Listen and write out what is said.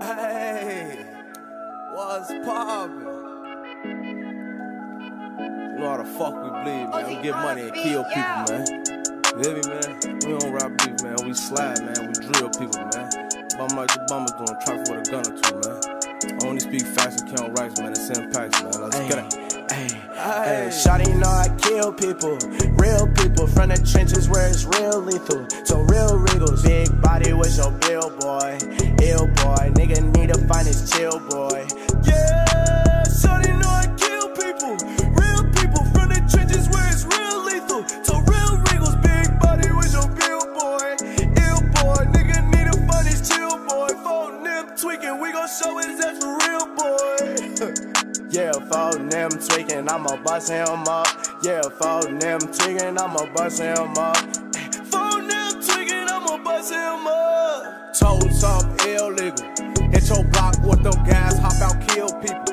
Hey, what's poppin'? You know how the fuck we bleed, man. We get money and kill people, man. You hear me, man? We don't rob beef, man. We slide, man. We drill people, man. Bum like the bummers doing traffic with a gun or two, man. I only speak facts and count rights, man. It's send packs, man. Let's get it. Hey, hey, Shawty know I kill people, real people from the trenches where it's real lethal. So real regals, big to his chill boy. Yeah, Shawty know I kill people, real people from the trenches where it's real lethal. So real regals, big body with your bill boy, ill boy. Nigga need to find his chill boy. Phone them tweaking, we gon' show his ass for real boy. Yeah, phone them tweaking, I'ma bust him up. Yeah, phone them tweaking, I'ma bust him up. Phone them tweaking, I'ma bust him up. Told something illegal. What them guys hop out, kill people.